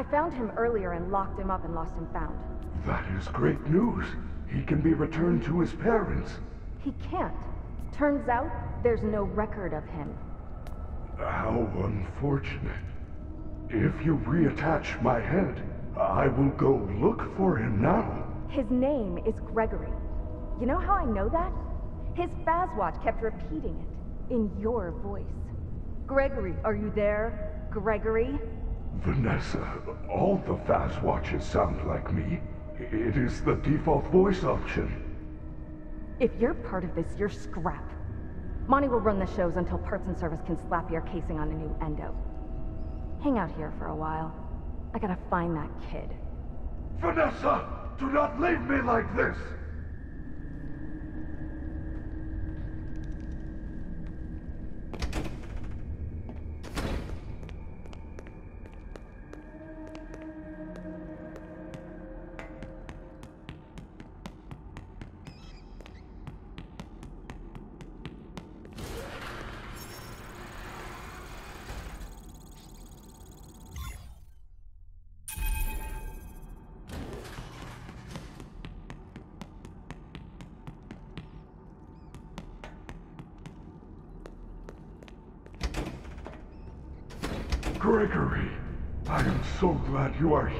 I found him earlier and locked him up and lost him found. That is great news. He can be returned to his parents. He can't. Turns out, there's no record of him. How unfortunate. If you reattach my head, I will go look for him now. His name is Gregory. You know how I know that? His Fazwatch kept repeating it, in your voice. Gregory, are you there? Gregory? Vanessa, all the Fazwatches sound like me. It is the default voice option. If you're part of this, you're scrap. Monty will run the shows until Parts and Service can slap your casing on a new endo. Hang out here for a while. I gotta find that kid. Vanessa! Do not leave me like this!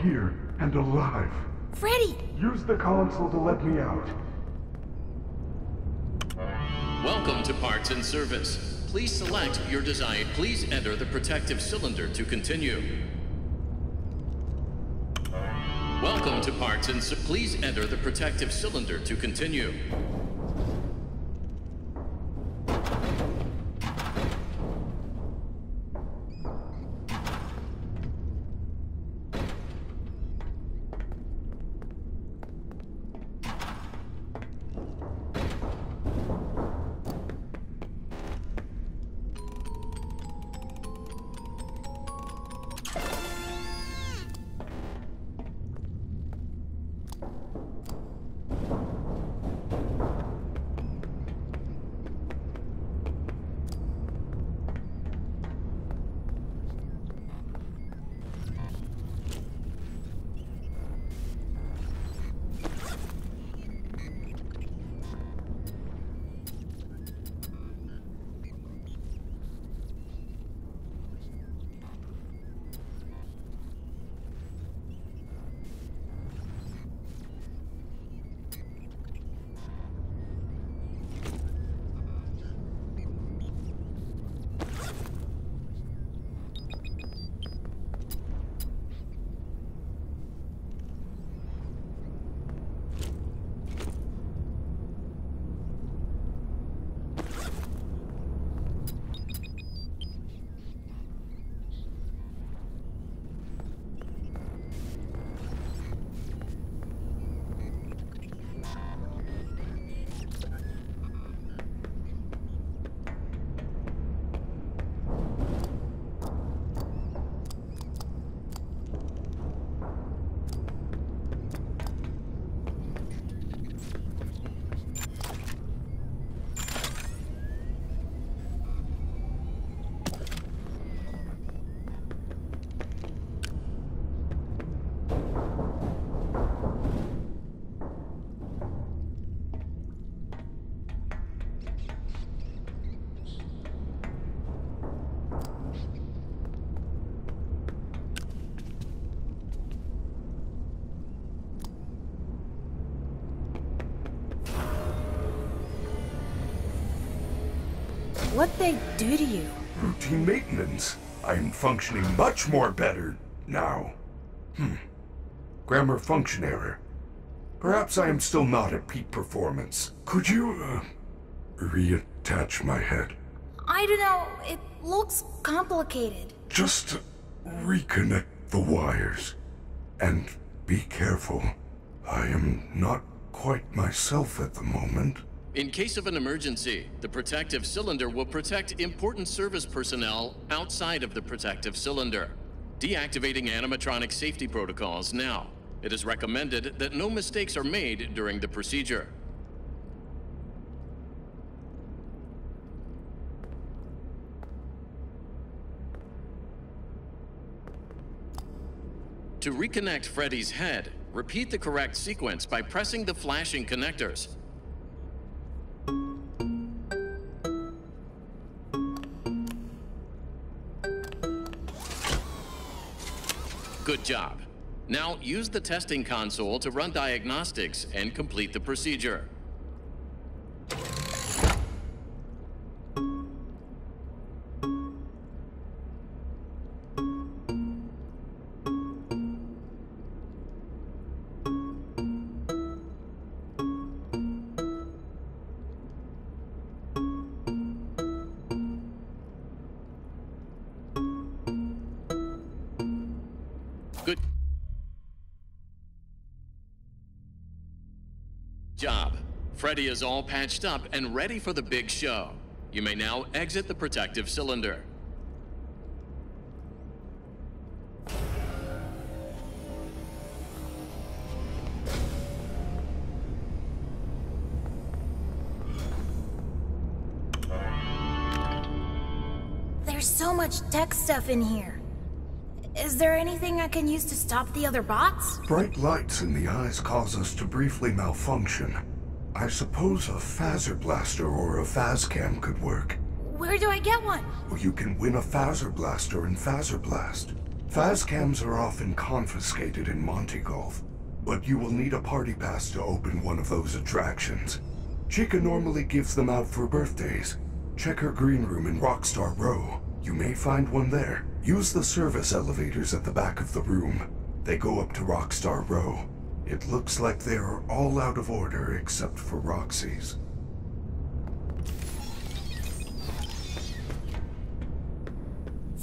Here and alive. Freddy! Use the console to let me out. Welcome to Parts and Service. Please select your design. Please enter the protective cylinder to continue. Welcome to Parts and Ser- Please enter the protective cylinder to continue. What'd they do to you? Routine maintenance. I am functioning much more better now. Hmm. Grammar function error. Perhaps I am still not at peak performance. Could you, uh, reattach my head? I don't know. It looks complicated. Just reconnect the wires. And be careful. I am not quite myself at the moment. In case of an emergency, the protective cylinder will protect important service personnel outside of the protective cylinder. Deactivating animatronic safety protocols now. It is recommended that no mistakes are made during the procedure. To reconnect Freddy's head, repeat the correct sequence by pressing the flashing connectors. Good job. Now use the testing console to run diagnostics and complete the procedure. Freddy is all patched up and ready for the big show. You may now exit the protective cylinder. There's so much tech stuff in here. Is there anything I can use to stop the other bots? Bright lights in the eyes cause us to briefly malfunction. I suppose a Fazer Blaster or a Fazcam could work. Where do I get one? Or you can win a Fazer Blaster in Fazer Blast. Fazcams are often confiscated in Monty Golf, but you will need a party pass to open one of those attractions. Chica normally gives them out for birthdays. Check her green room in Rockstar Row. You may find one there. Use the service elevators at the back of the room. They go up to Rockstar Row. It looks like they are all out of order except for Roxy's.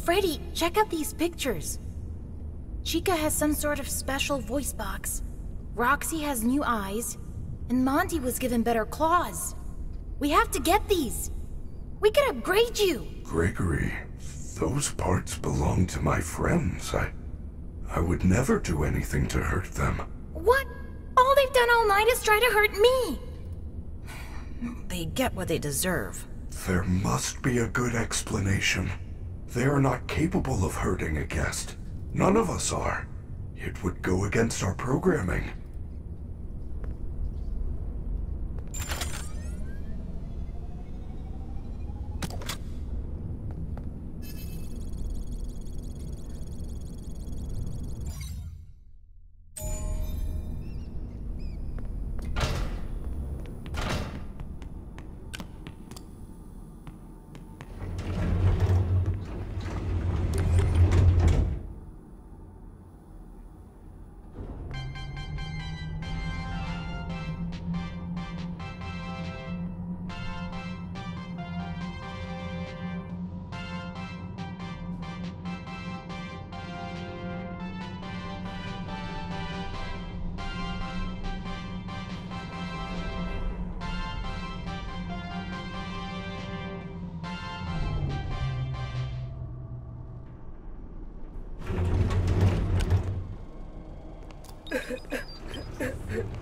Freddy, check out these pictures. Chica has some sort of special voice box. Roxy has new eyes. And Monty was given better claws. We have to get these. We can upgrade you. Gregory, those parts belong to my friends. I... I would never do anything to hurt them. What? All they've done all night is try to hurt me. They get what they deserve. There must be a good explanation. They are not capable of hurting a guest. None of us are. It would go against our programming. Ha ha ha.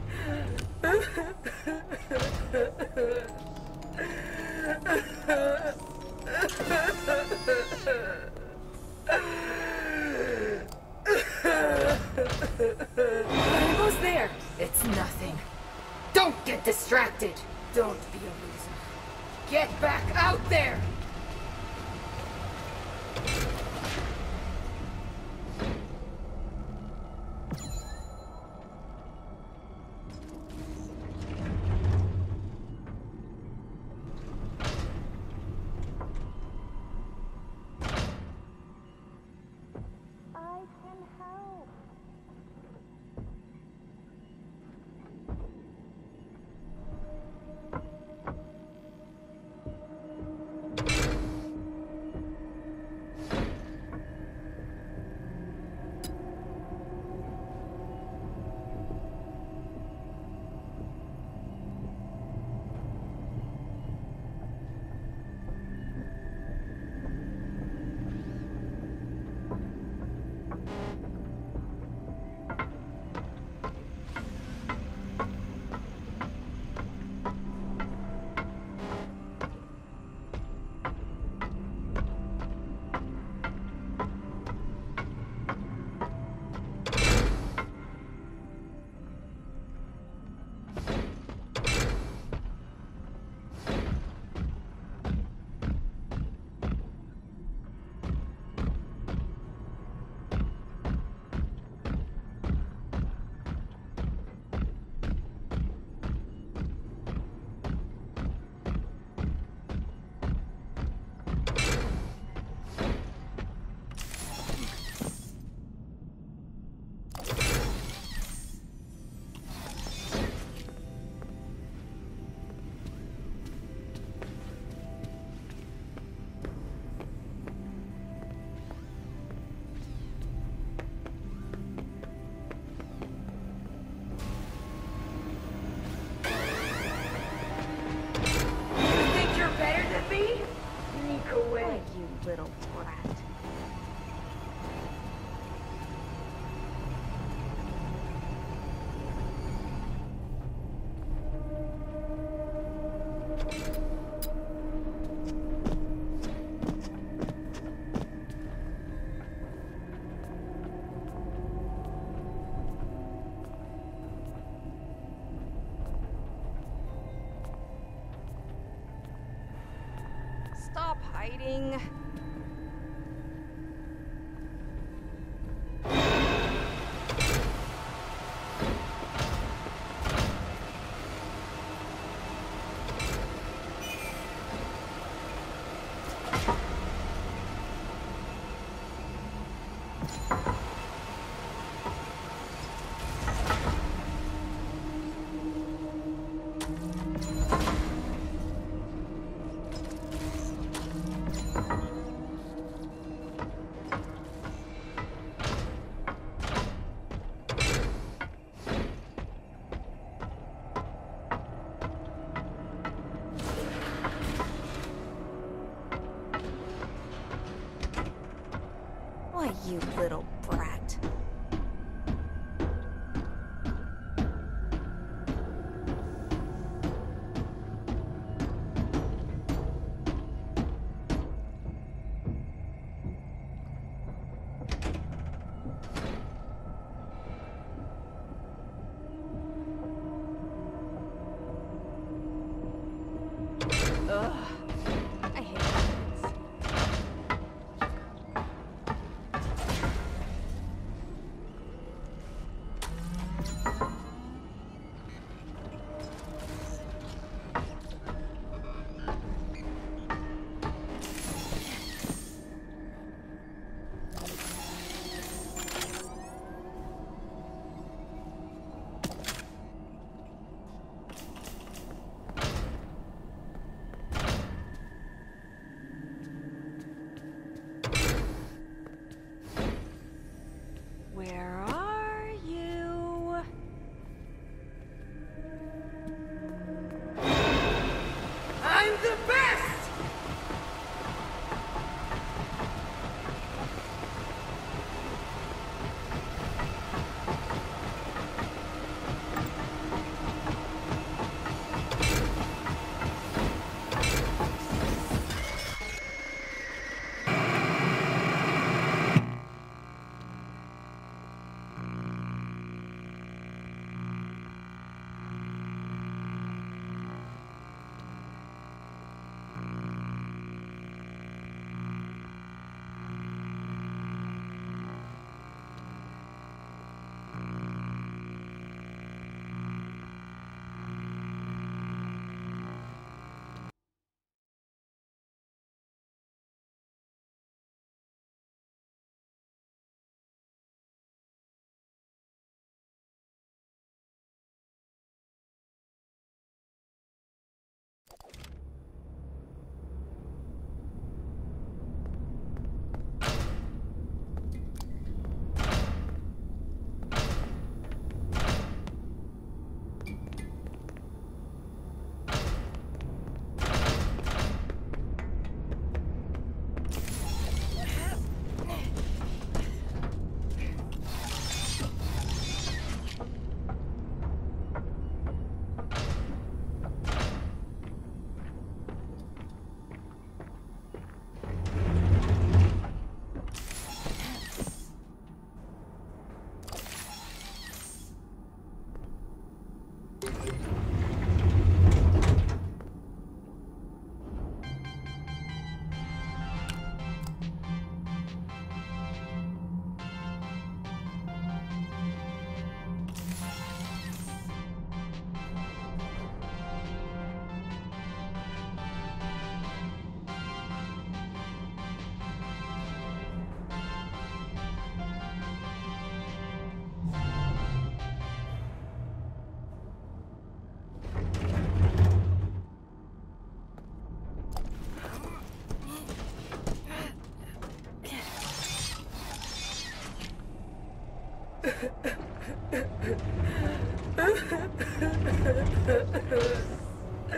Stop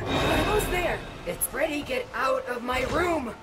Almost there. It's ready. Get out of my room.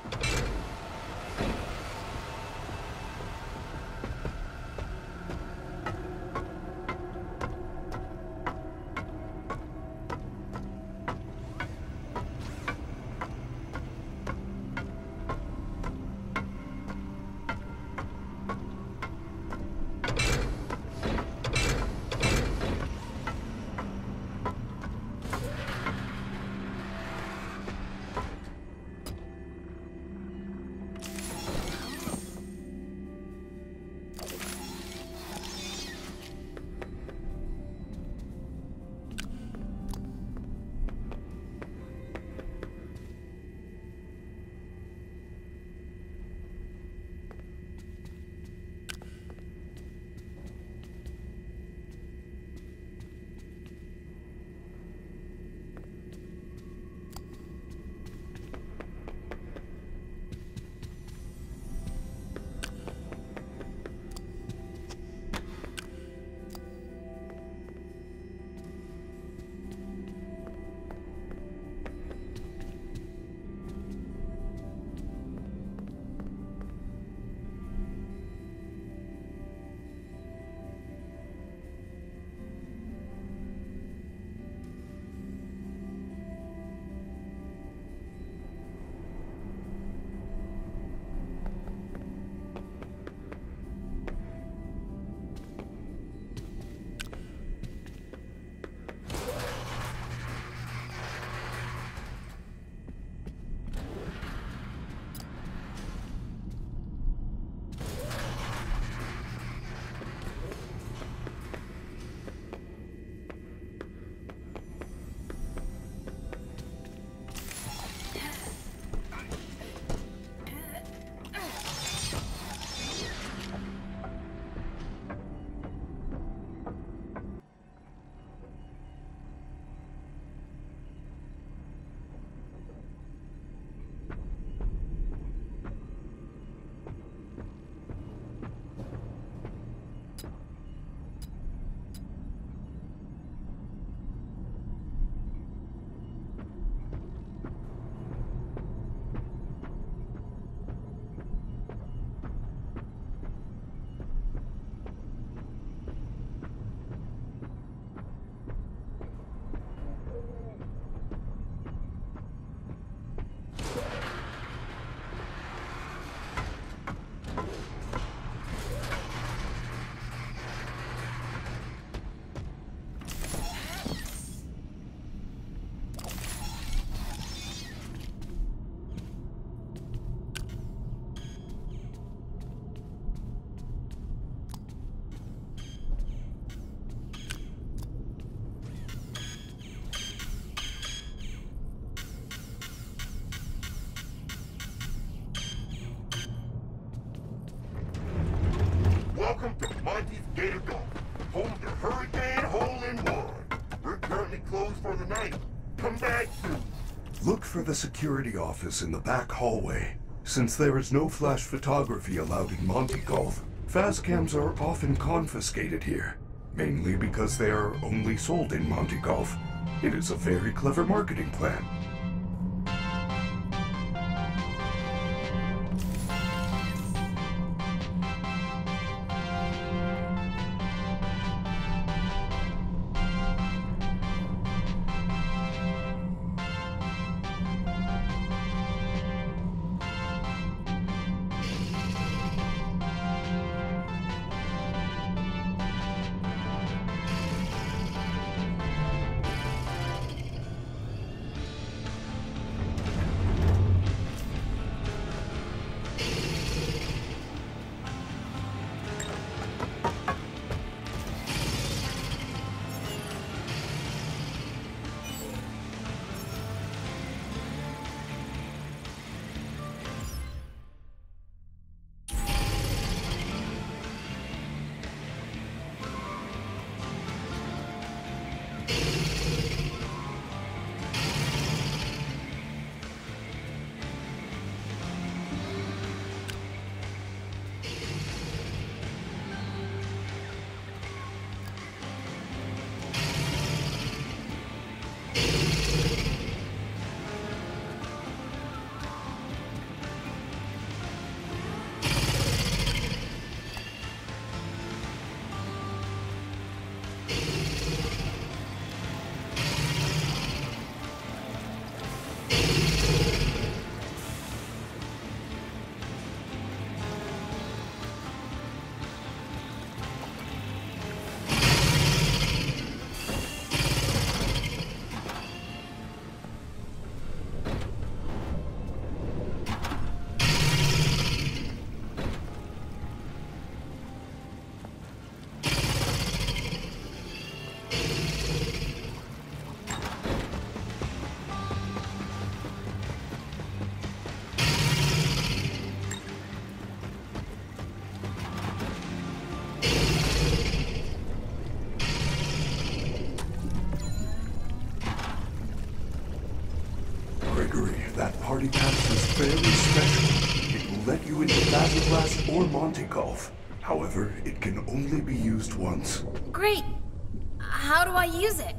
For the security office in the back hallway. Since there is no flash photography allowed in Monty Golf, Fazcams are often confiscated here, mainly because they are only sold in Monty Golf. It is a very clever marketing plan.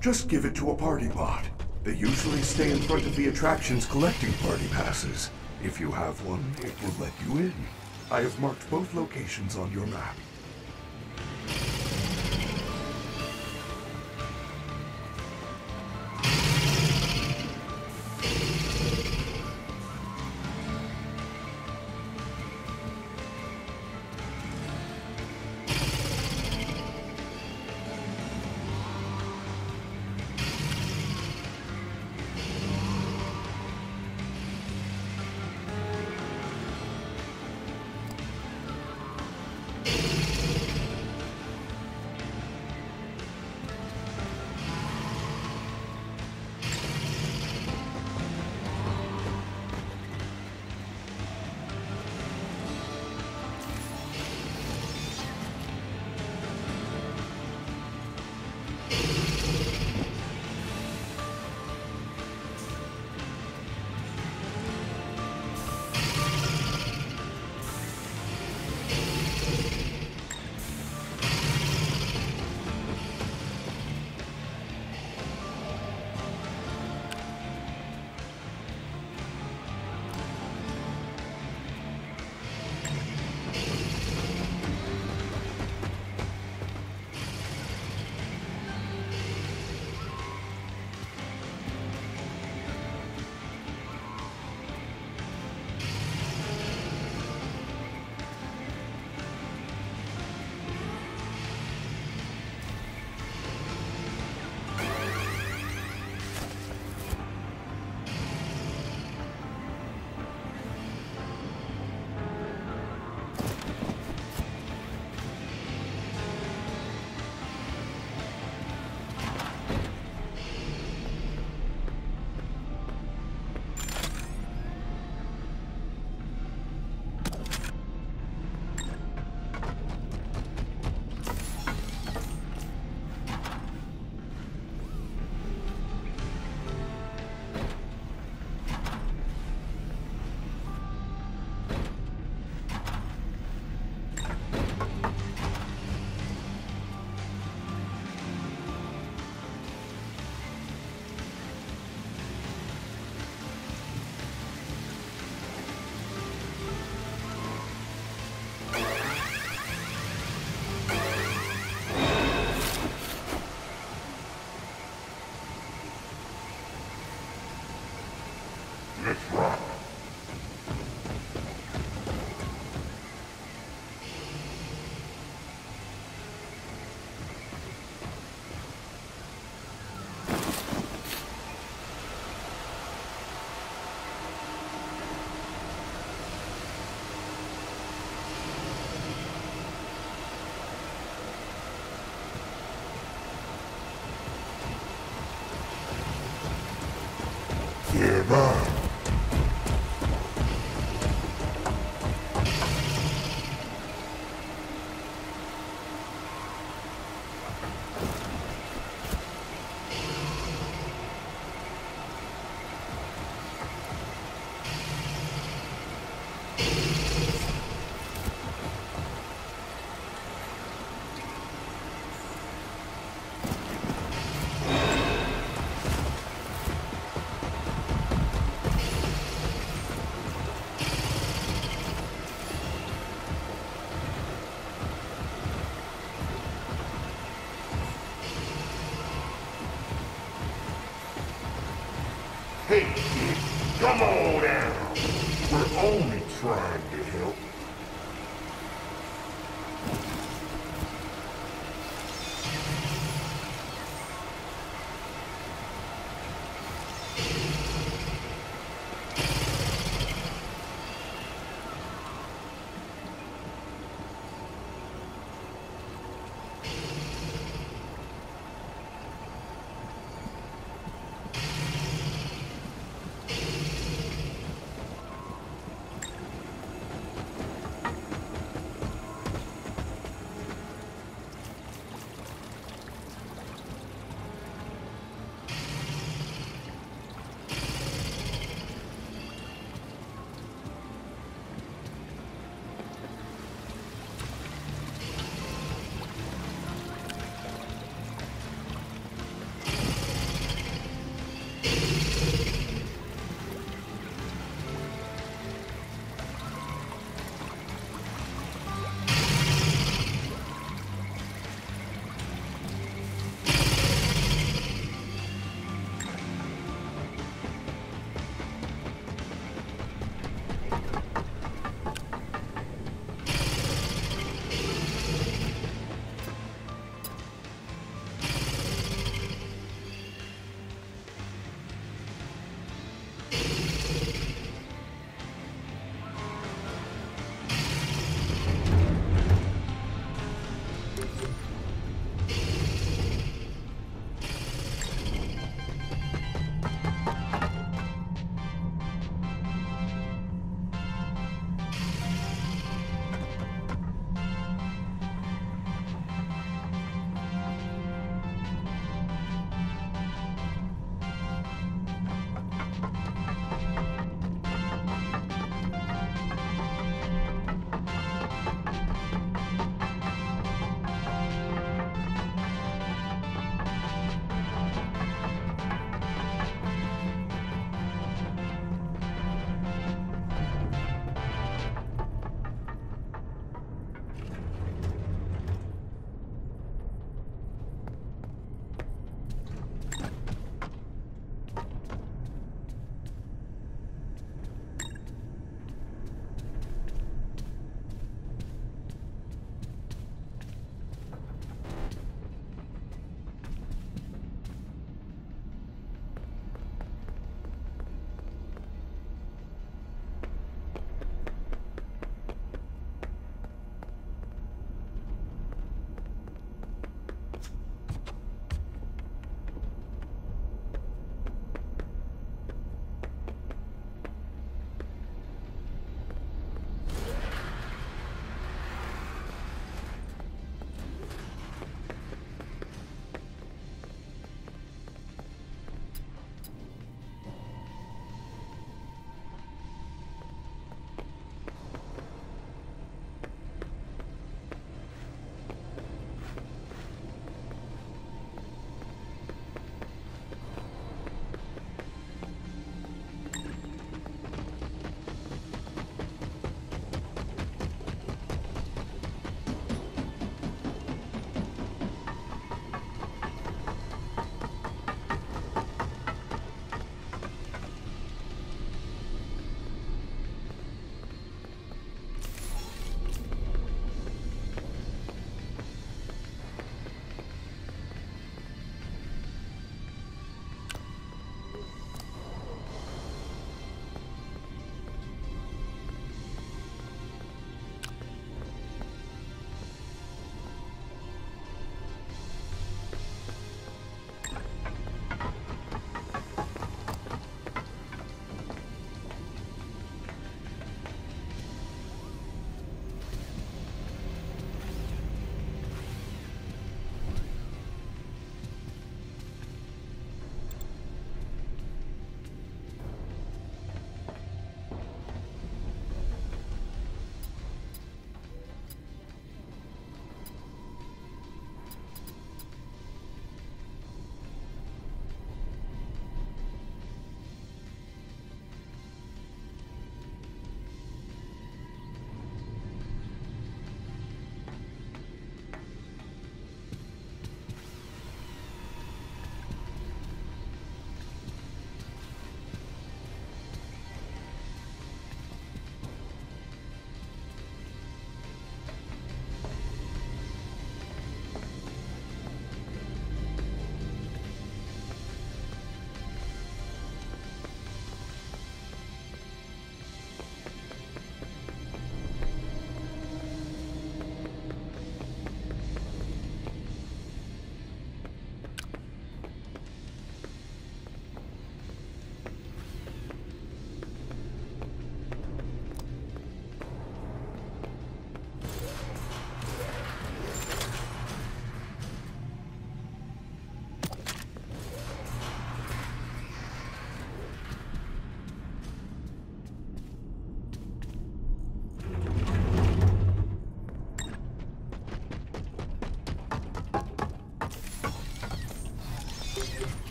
Just give it to a party bot. They usually stay in front of the attractions collecting party passes. If you have one, it will let you in. I have marked both locations on your map.